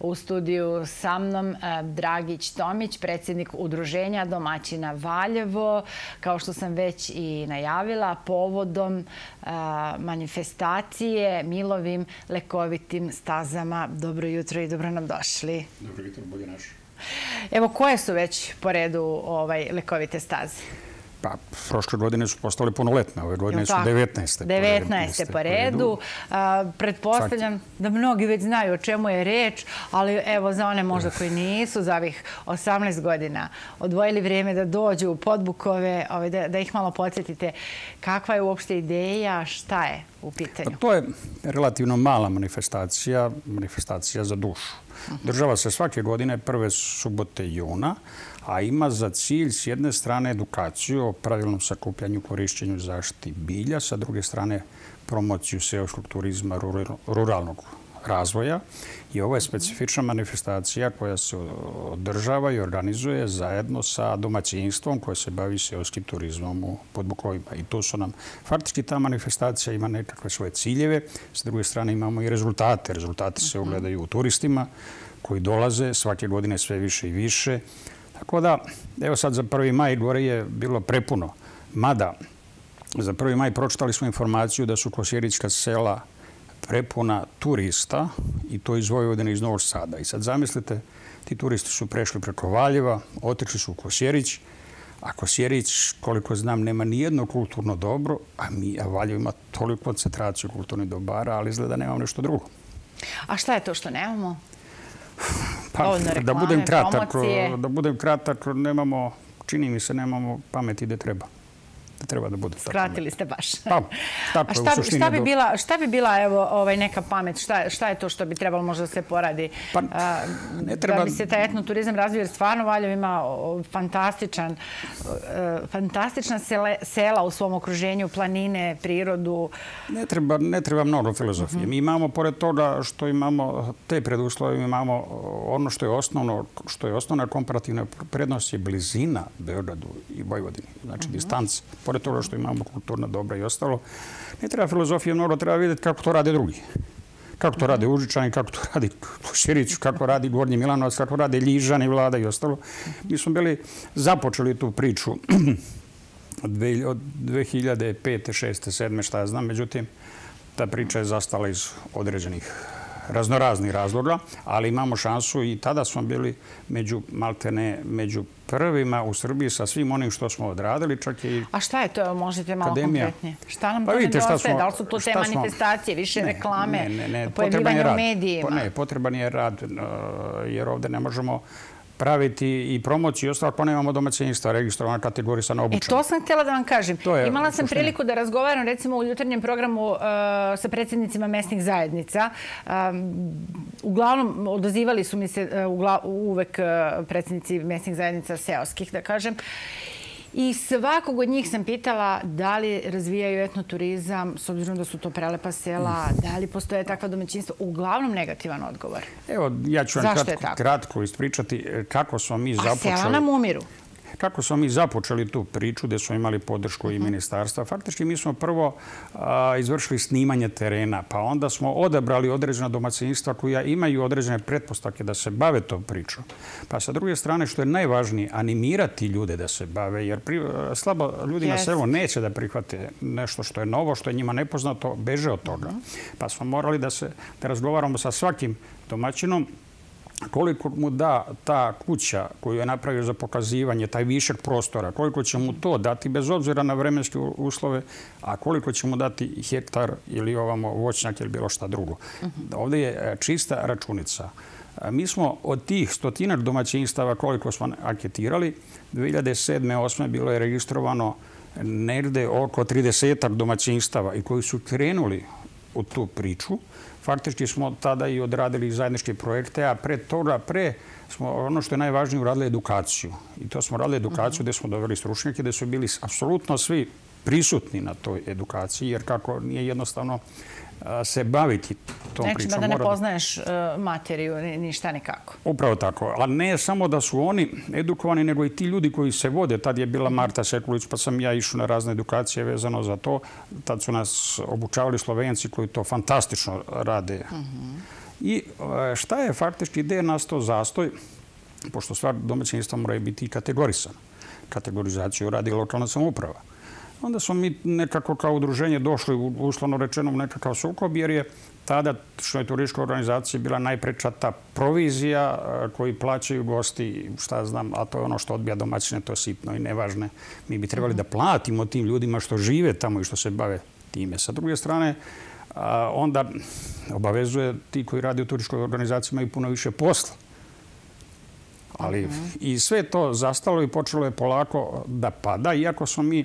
U studiju sa mnom Dragić Tomić, predsjednik udruženja domaćina Valjevo. Kao što sam već i najavila, povodom manifestacije Milovim lekovitim stazama. Dobro jutro i dobro nam došli. Dobro jutro, bolje naš. Evo, koje su već po redu ovaj, lekovite staze? Pa, prošle godine su postali punoletne, ove godine su 19. 19. po redu. Pretpostavljam da mnogi već znaju o čemu je reč, ali evo za one možda koji nisu za ovih 18 godina odvojili vrijeme da dođu u podbukove, ovaj, da ih malo podsjetite kakva je uopšte ideja, šta je u pitanju? Pa to je relativno mala manifestacija, manifestacija za dušu. Država se svake godine prve subote juna, a ima za cilj s jedne strane edukaciju o pravilnom sakupljanju, korišćenju zaštiti bilja, sa druge strane promociju seoskog turizma ruralnog razvoja. I ovo je specifična manifestacija koja se održava i organizuje zajedno sa domaćinstvom koje se bavi seoskim turizmom u Podbukovima. I tu su nam, faktički ta manifestacija ima nekakve svoje ciljeve. S druge strane imamo i rezultate. Rezultate se ugledaju u turistima koji dolaze svake godine sve više i više. Tako da, evo sad za 1. maj gore je bilo prepuno. Mada, za 1. maj pročitali smo informaciju da su Kosjerička sela prepuna turista i to iz Vojvodine iz Novog Sada. I sad zamislite, ti turisti su prešli preko Valjeva, otišli su u Kosjerić, a Kosjerić, koliko znam, nema nijedno kulturno dobro, a mi, a Valjevo ima toliko koncentraciju kulturnih dobara, ali izgleda nemamo nešto drugo. A šta je to što nemamo? Pa, da budem kratak, da budem kratak, nemamo, čini mi se, nemamo pameti gde treba treba da bude. Skratili ste baš. Pa, tako u suštini. Šta bi bila, šta bi bila evo, ovaj, neka pamet? Šta, šta je to što bi trebalo možda se poradi? Pa, ne treba... Da bi se taj etnoturizam razvio, jer stvarno Valjev ima fantastičan, e, fantastična sela u svom okruženju, planine, prirodu. Ne treba, ne treba mnogo filozofije. Mi imamo, pored toga što imamo te preduslove, imamo ono što je osnovno, što je osnovna komparativna prednost je blizina Beogradu i Vojvodini. Znači, uh distanca pored toga što imamo kulturna dobra i ostalo, ne treba filozofija mnogo, treba vidjeti kako to rade drugi. Kako to rade Užičani, kako to radi Širić, kako radi Gornji Milanovac, kako rade Ljižani, Vlada i ostalo. Mi smo bili započeli tu priču od 2005. 6. 7. šta ja znam, međutim, ta priča je zastala iz određenih raznoraznih razloga, ali imamo šansu i tada smo bili među maltene, među prvima u Srbiji sa svim onim što smo odradili. Čak i A šta je to? Možete malo konkretnije? Šta nam pa to nedostaje? Da li su to te manifestacije, više reklame, pojavljivanje u medijima? Ne, potreban je rad, jer ovdje ne možemo praviti i promociju i ostalo ako nemamo domaćinstva registrovana kategorija na obučenju. E, to sam htjela da vam kažem. Imala sam priliku da razgovaram recimo u jutarnjem programu uh, sa predsjednicima mesnih zajednica. Um, uglavnom, odazivali su mi se uh, uvek uh, predsjednici mesnih zajednica seoskih, da kažem. I svakog od njih sam pitala da li razvijaju etnoturizam, s obzirom da su to prelepa sela, da li postoje takva domaćinstva. Uglavnom negativan odgovor. Evo, ja ću vam kratko ispričati kako smo mi započeli. A sela nam umiru kako smo mi započeli tu priču gdje smo imali podršku i mhm. ministarstva, faktički mi smo prvo izvršili snimanje terena, pa onda smo odabrali određena domaćinstva koja imaju određene pretpostavke da se bave tom pričom. Pa sa druge strane, što je najvažnije, animirati ljude da se bave, jer slabo ljudi na selu neće da prihvate nešto što je novo, što je njima nepoznato, beže od toga. Mhm. Pa smo morali da se da razgovaramo sa svakim domaćinom, koliko mu da ta kuća koju je napravio za pokazivanje, taj višak prostora, koliko će mu to dati bez obzira na vremenske uslove, a koliko će mu dati hektar ili ovamo voćnjak ili bilo šta drugo. Ovdje je e, čista računica. E, mi smo od tih stotinak domaćinstava koliko smo anketirali, 2007. 2008. bilo je registrovano negde oko 30 domaćinstava i koji su krenuli u tu priču faktički smo tada i odradili zajedničke projekte, a pre toga, pre smo ono što je najvažnije uradili edukaciju. I to smo radili edukaciju gdje smo doveli stručnjake, gdje su bili apsolutno svi prisutni na toj edukaciji, jer kako nije jednostavno se baviti tom pričom. Nečima da ne poznaješ e, materiju, ništa nikako. Upravo tako. Ali ne samo da su oni edukovani, nego i ti ljudi koji se vode. Tad je bila Marta Sekulić, pa sam ja išao na razne edukacije vezano za to. Tad su nas obučavali slovenci koji to fantastično rade. I šta je faktički ideja nastao zastoj, pošto stvar domaćinstva mora biti kategorisana. Kategorizaciju radi lokalna samuprava. Onda smo mi nekako kao udruženje došli u uslovno rečeno nekakav sukob, jer je tada, što je turistička organizacija, bila najpreča ta provizija koji plaćaju gosti, šta znam, a to je ono što odbija domaćine, to je sitno i nevažne. Mi bi trebali da platimo tim ljudima što žive tamo i što se bave time. Sa druge strane, onda obavezuje ti koji radi u turističkoj organizaciji imaju puno više posla. Ali i sve to zastalo i počelo je polako da pada, iako smo mi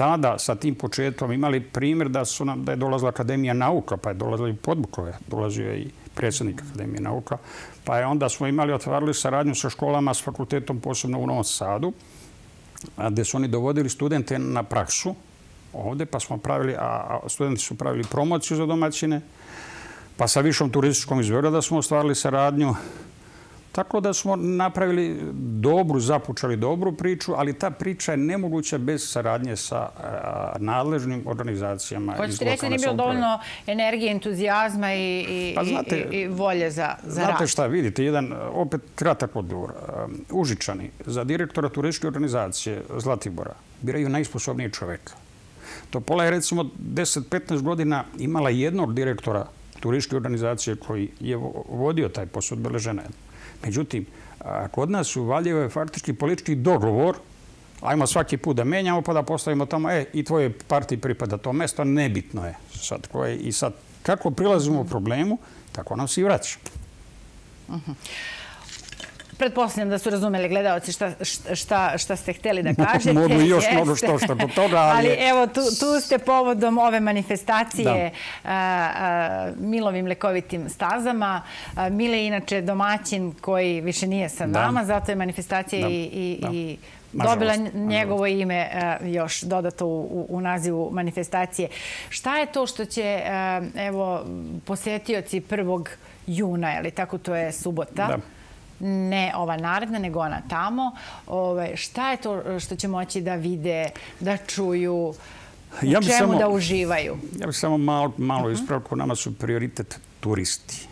tada sa tim početkom imali primjer da su nam da je dolazila Akademija nauka, pa je dolazila i Podbukove, dolazio je i predsjednik Akademije nauka, pa je onda smo imali, otvarali saradnju sa školama, s fakultetom, posebno u Novom Sadu, gdje su oni dovodili studente na praksu ovdje, pa smo pravili, a studenti su pravili promociju za domaćine, pa sa višom turističkom izvjera smo ostvarili saradnju, Tako da smo napravili dobru, započeli dobru priču, ali ta priča je nemoguća bez saradnje sa nadležnim organizacijama. Hoćete reći da nije bilo dovoljno energije, entuzijazma i pa volje za rad? Znate šta, vidite, jedan opet kratak odgovor. Užičani za direktora turističke organizacije Zlatibora biraju najsposobniji čoveka. Topola je recimo 10-15 godina imala jednog direktora turističke organizacije koji je vodio taj posao odbeležena jedna. Međutim, kod nas u Valjevo je faktički politički dogovor, ajmo svaki put da menjamo pa da postavimo tamo, e, i tvoje partiji pripada to mesto, nebitno je sad koje. I sad, kako prilazimo u problemu, tako nam se i vraća. Uh pretpostavljam da su razumeli gledalci šta ste htjeli da kažete. Mogu i još mnogo što što kod toga. Ali evo, tu ste povodom ove manifestacije Milovim lekovitim stazama. Mile je inače domaćin koji više nije sa nama, zato je manifestacija i dobila njegovo ime još dodato u nazivu manifestacije. Šta je to što će posjetioci 1. juna, ili tako to je subota, da ne ova naredna, nego ona tamo. Šta je to što će moći da vide, da čuju, u čemu da uživaju? Ja bih samo malo mhm. ispravio. Nama su prioritet turisti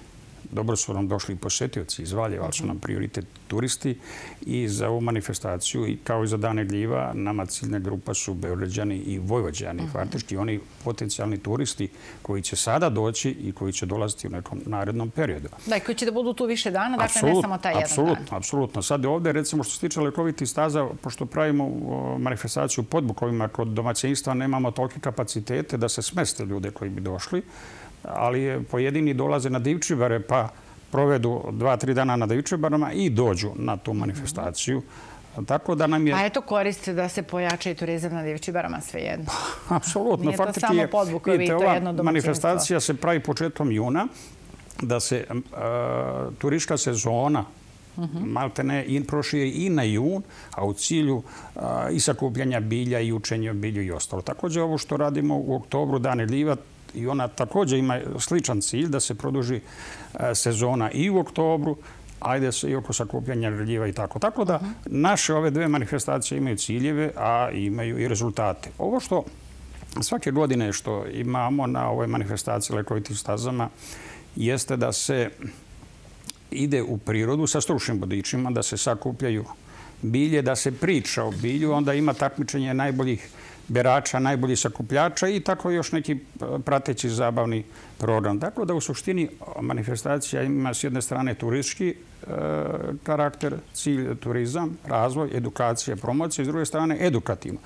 dobro su nam došli posjetioci iz Valjeva, ali su nam prioritet turisti i za ovu manifestaciju i kao i za Dane Gljiva nama ciljna grupa su Beograđani i Vojvođani. Mhm. Faktički oni potencijalni turisti koji će sada doći i koji će dolaziti u nekom narednom periodu. Da, i koji će da budu tu više dana, dakle ne samo taj jedan dan. Apsolutno, apsolutno. Sad je ovdje, recimo što se tiče lekoviti staza, pošto pravimo manifestaciju pod Bukovima kod domaćinstva, nemamo tolike kapacitete da se smeste ljude koji bi došli ali pojedini dolaze na divčibare pa provedu dva, tri dana na divčibarama i dođu na tu manifestaciju. Tako da nam je... A eto koriste da se pojača i turizam na divčibarama svejedno. Pa, apsolutno. Nije to samo podbukovi, to je jedno domaćinstvo. Manifestacija se pravi početom juna da se turiška sezona malte ne prošije i na jun, a u cilju i sakupljanja bilja i učenja bilju i ostalo. Također ovo što radimo u oktobru, dane ljiva, i ona također ima sličan cilj da se produži e, sezona i u oktobru, ajde se i oko sakupljanja reljiva i tako. Tako da naše ove dve manifestacije imaju ciljeve, a imaju i rezultate. Ovo što svake godine što imamo na ovoj manifestaciji lekovitim stazama jeste da se ide u prirodu sa stručnim vodičima, da se sakupljaju bilje, da se priča o bilju, onda ima takmičenje najboljih berača, najboljih sakupljača i tako još neki prateći zabavni program. Dakle, da u suštini manifestacija ima s jedne strane turistički e, karakter, cilj turizam, razvoj, edukacija, promocija, s druge strane edukativno.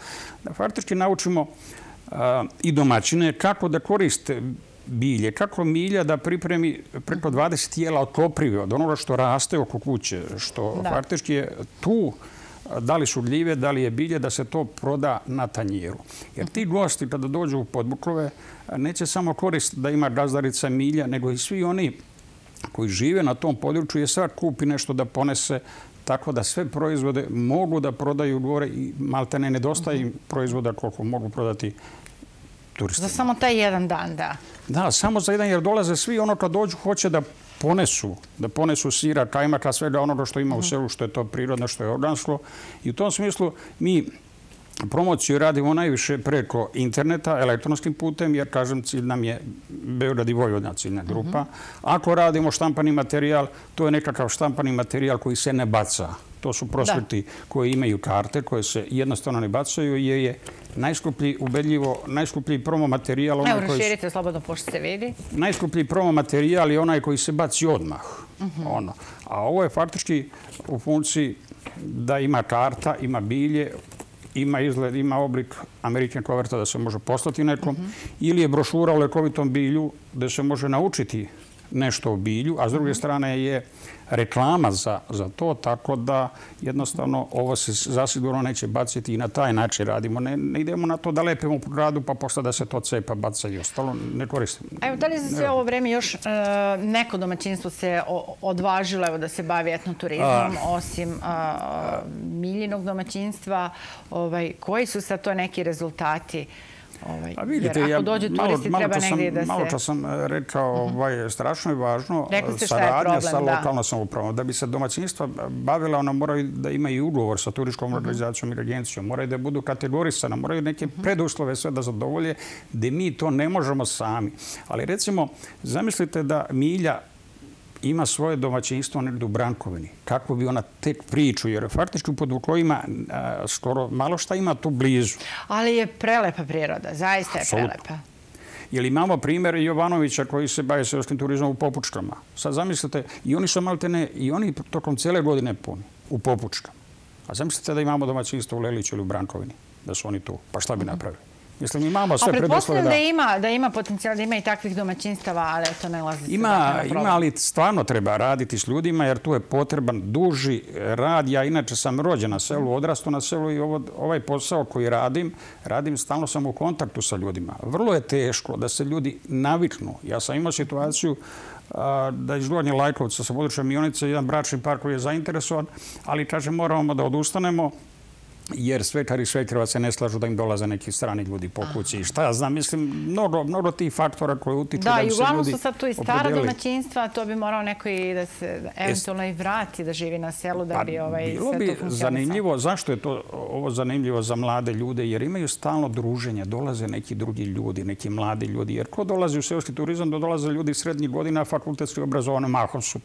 Da faktički naučimo e, i domaćine kako da koriste bilje, kako milja da pripremi preko 20 tijela od koprive, od onoga što raste oko kuće, što faktički je tu da li su gljive, da li je bilje, da se to proda na tanjiru. Jer ti gosti kada dođu u podbuklove neće samo korist da ima gazdarica milja, nego i svi oni koji žive na tom području je sad kupi nešto da ponese tako da sve proizvode mogu da prodaju gore i malte ne nedostaje im proizvoda koliko mogu prodati turistima. Za samo taj jedan dan, da. Da, samo za jedan, jer dolaze svi ono kad dođu hoće da ponesu, da ponesu sira, kajmaka, svega onoga što ima u selu, što je to prirodno, što je organsko. I u tom smislu mi Promociju radimo najviše preko interneta, elektronskim putem, jer, kažem, cilj nam je Beograd i Vojvodna ciljna grupa. Ako radimo štampani materijal, to je nekakav štampani materijal koji se ne baca. To su prosveti koji imaju karte, koje se jednostavno ne bacaju, jer je najskuplji, ubedljivo, najskuplji promo materijal... Evo, raširite slobodno, pošto se vidi. Najskuplji promo materijal je onaj koji se baci odmah. Mhm. Ono. A ovo je faktički u funkciji da ima karta, ima bilje, ima izgled, ima oblik američke koverta da se može poslati nekom, mhm. ili je brošura o lekovitom bilju da se može naučiti nešto o bilju, a s druge mhm. strane je reklama za, za to, tako da jednostavno ovo se zasigurno neće baciti i na taj način radimo. Ne, ne idemo na to da lepimo po gradu pa posle da se to cepa baca i ostalo. Ne koristimo. Evo, da li za sve ovo vreme još e, neko domaćinstvo se odvažilo evo, da se bavi etnoturizmom osim a, miljinog domaćinstva? Ovaj, koji su sad to neki rezultati? Ovaj, A vidite, jer ako dođu turisti, malo, treba negdje da se... Malo čas sam e, rekao, mhm. ovaj, strašno je važno saradnja sa lokalnom samopravom. Da bi se domaćinstva bavila, ona moraju da imaju ugovor sa turističkom mhm. organizacijom i agencijom. Moraju da budu kategorisane, moraju neke mhm. preduslove sve da zadovolje, gde mi to ne možemo sami. Ali recimo, zamislite da Milja ima svoje domaćinstvo negdje u Brankovini. Kako bi ona tek priču, jer faktički u podvukojima skoro malo šta ima tu blizu. Ali je prelepa priroda, zaista je prelepa. Jer imamo primjer Jovanovića koji se baje seoskim turizmom u Popučkama. Sad zamislite, i oni su maltene, i oni tokom cijele godine puni u Popučkama. A zamislite da imamo domaćinstvo u Leliću ili u Brankovini, da su oni tu. Pa šta bi napravili? Mislim, imamo sve preduslove da... A pretpostavljam da ima potencijal, da ima i takvih domaćinstava, ali to ne lazi se. Ima, ima, ali stvarno treba raditi s ljudima, jer tu je potreban duži rad. Ja inače sam rođen na selu, odrastu na selu i ovaj posao koji radim, radim stalno sam u kontaktu sa ljudima. Vrlo je teško da se ljudi naviknu. Ja sam imao situaciju da iz Gornje Lajkovca sa područja Mionice, jedan bračni par koji je zainteresovan, ali kaže moramo da odustanemo jer svekari i svekreva se ne slažu da im dolaze neki strani ljudi po kući. Šta ja znam, mislim, mnogo, mnogo tih faktora koje utiču da, da bi se ljudi... Da, i uglavnom su sad tu i stara domaćinstva, to bi morao neko i da se eventualno i vrati da živi na selu da pa bi ovaj bilo sve bi to zanimljivo, zašto je to ovo zanimljivo za mlade ljude? Jer imaju stalno druženja, dolaze neki drugi ljudi, neki mladi ljudi. Jer ko dolazi u seoski turizam, da dolaze ljudi srednjih godina, fakultetski obrazovane, mahom su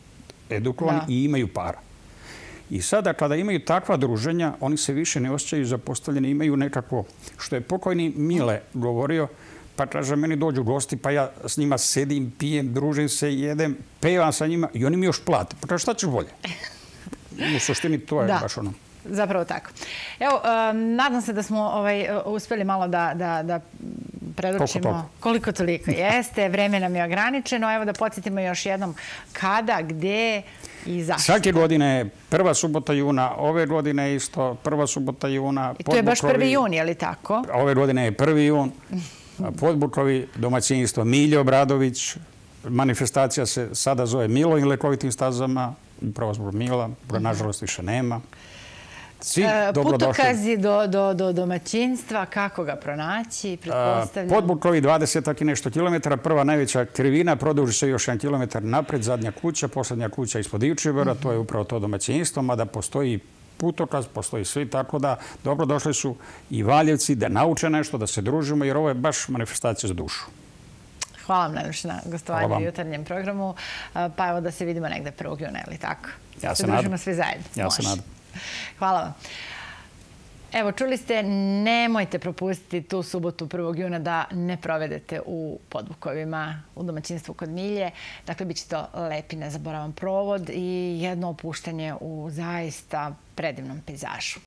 edukovani i imaju para. I sada kada imaju takva druženja, oni se više ne osjećaju zapostavljeni, imaju nekako, što je pokojni Mile govorio, pa kaže, meni dođu gosti, pa ja s njima sedim, pijem, družim se, jedem, pevam sa njima i oni mi još plate. Pa kaže, šta ćeš bolje? U suštini to je baš ono. Zapravo tako. Evo, nadam se da smo ovaj, uspeli malo da, da, da predočimo koliko toliko jeste. Vreme nam je ograničeno. Evo da podsjetimo još jednom kada, gde i zašto. Svake godine je prva subota juna, ove godine je isto prva subota juna. I to je baš prvi jun, je li tako? Ove godine je prvi jun. Podbukovi domaćinstvo Miljo Obradović. Manifestacija se sada zove Milo i lekovitim stazama. Prvo zbog Mila, nažalost više nema. Svi e, dobrodošli. Putokazi do, do, do domaćinstva, kako ga pronaći, pretpostavljam? Podbukovi 20 i nešto kilometara, prva najveća krivina, produži se još jedan kilometar napred, zadnja kuća, poslednja kuća ispod Ivčevora, to je upravo to domaćinstvo, mada postoji putokaz, postoji svi, tako da dobrodošli su i valjevci da nauče nešto, da se družimo, jer ovo je baš manifestacija za dušu. Hvala vam najviše na gostovanju u jutarnjem programu. Pa evo da se vidimo negde 1. juna, ili tako? Ja se nadam. Se družimo svi zajedno. Ja se nadam. Hvala vam. Evo, čuli ste, nemojte propustiti tu subotu 1. juna da ne provedete u podbukovima u domaćinstvu kod Milje. Dakle, bit će to lepi, nezaboravan provod i jedno opuštanje u zaista predivnom pejzažu.